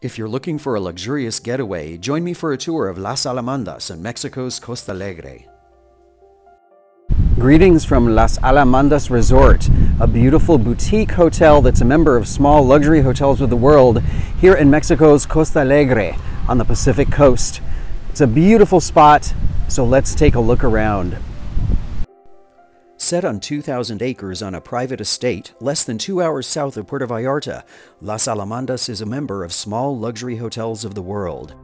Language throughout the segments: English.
If you're looking for a luxurious getaway, join me for a tour of Las Alamandas in Mexico's Costa Alegre. Greetings from Las Alamandas Resort, a beautiful boutique hotel that's a member of Small Luxury Hotels of the World here in Mexico's Costa Alegre on the Pacific coast. It's a beautiful spot, so let's take a look around. Set on 2,000 acres on a private estate, less than two hours south of Puerto Vallarta, Las Alamandas is a member of Small Luxury Hotels of the World.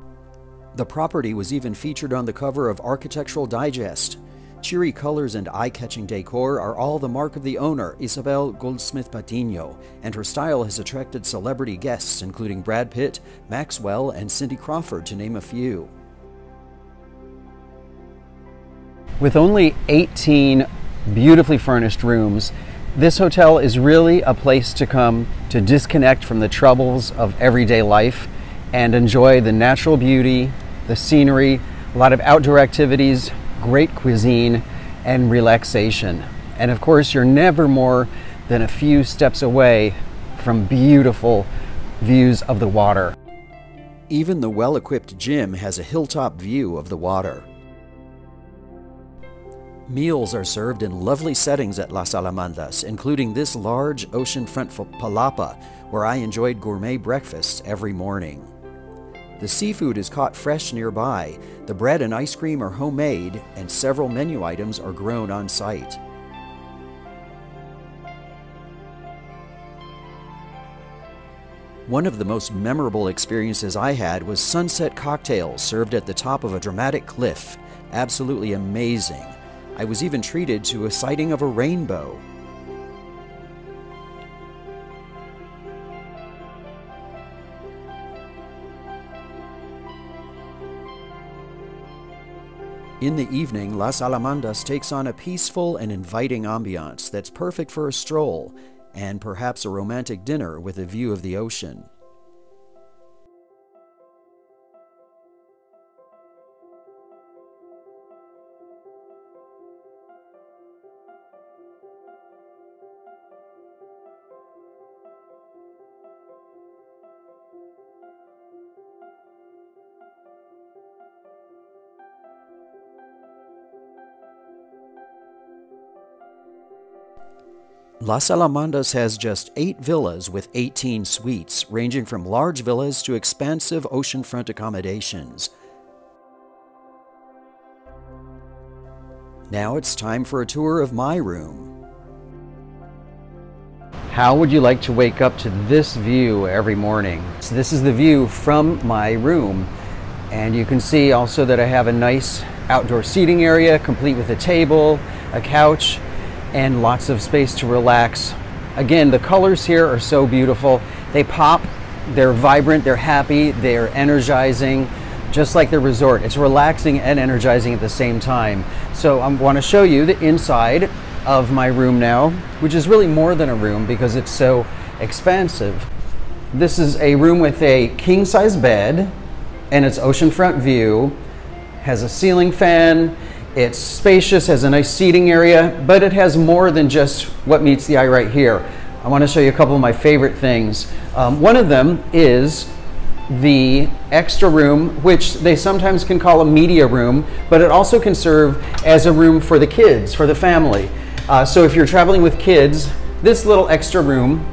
The property was even featured on the cover of Architectural Digest. Cheery colors and eye-catching decor are all the mark of the owner, Isabel Goldsmith Patino, and her style has attracted celebrity guests including Brad Pitt, Maxwell, and Cindy Crawford to name a few. With only 18 beautifully furnished rooms. This hotel is really a place to come to disconnect from the troubles of everyday life and enjoy the natural beauty, the scenery, a lot of outdoor activities, great cuisine, and relaxation. And of course, you're never more than a few steps away from beautiful views of the water. Even the well equipped gym has a hilltop view of the water. Meals are served in lovely settings at Las Alamandas, including this large oceanfront palapa, where I enjoyed gourmet breakfasts every morning. The seafood is caught fresh nearby, the bread and ice cream are homemade, and several menu items are grown on site. One of the most memorable experiences I had was sunset cocktails served at the top of a dramatic cliff. Absolutely amazing. I was even treated to a sighting of a rainbow. In the evening, Las Alamandas takes on a peaceful and inviting ambiance that's perfect for a stroll and perhaps a romantic dinner with a view of the ocean. Las Alamandas has just eight villas with 18 suites, ranging from large villas to expansive oceanfront accommodations. Now it's time for a tour of my room. How would you like to wake up to this view every morning? So this is the view from my room. And you can see also that I have a nice outdoor seating area, complete with a table, a couch, and lots of space to relax. Again, the colors here are so beautiful. They pop, they're vibrant, they're happy, they're energizing, just like the resort. It's relaxing and energizing at the same time. So I want to show you the inside of my room now, which is really more than a room because it's so expansive. This is a room with a king size bed and its oceanfront view, has a ceiling fan, it's spacious, has a nice seating area, but it has more than just what meets the eye right here. I want to show you a couple of my favorite things. Um, one of them is the extra room, which they sometimes can call a media room, but it also can serve as a room for the kids, for the family. Uh, so if you're traveling with kids, this little extra room,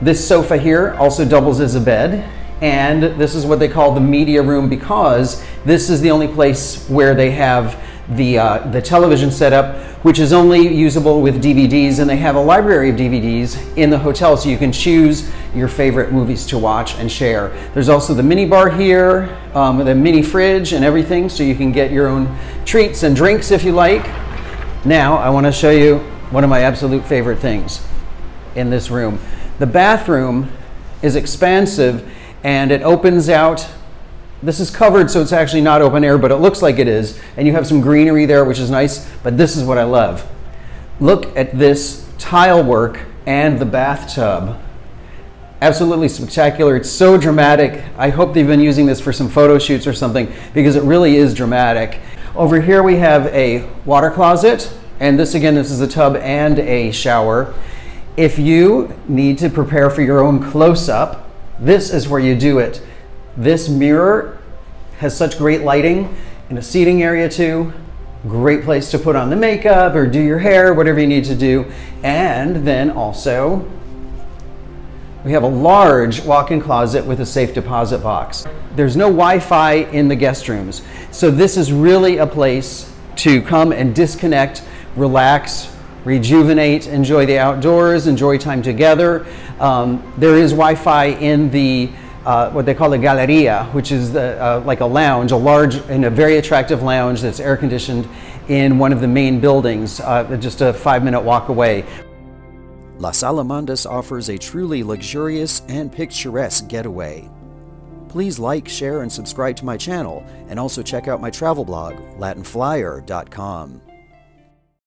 this sofa here also doubles as a bed. And this is what they call the media room because this is the only place where they have the, uh, the television setup, which is only usable with DVDs, and they have a library of DVDs in the hotel so you can choose your favorite movies to watch and share. There's also the mini bar here, um, the mini fridge and everything, so you can get your own treats and drinks if you like. Now, I want to show you one of my absolute favorite things in this room. The bathroom is expansive and it opens out this is covered, so it's actually not open air, but it looks like it is. And you have some greenery there, which is nice, but this is what I love. Look at this tile work and the bathtub. Absolutely spectacular. It's so dramatic. I hope they've been using this for some photo shoots or something because it really is dramatic. Over here we have a water closet, and this again, this is a tub and a shower. If you need to prepare for your own close-up, This is where you do it. This mirror has such great lighting in a seating area too. Great place to put on the makeup or do your hair, whatever you need to do. And then also, we have a large walk-in closet with a safe deposit box. There's no Wi-Fi in the guest rooms. So this is really a place to come and disconnect, relax, rejuvenate, enjoy the outdoors, enjoy time together. Um, there is Wi-Fi in the uh, what they call a Galleria, which is the, uh, like a lounge, a large and a very attractive lounge that's air conditioned in one of the main buildings, uh, just a five minute walk away. Las Alamandas offers a truly luxurious and picturesque getaway. Please like, share, and subscribe to my channel, and also check out my travel blog, latinflyer.com.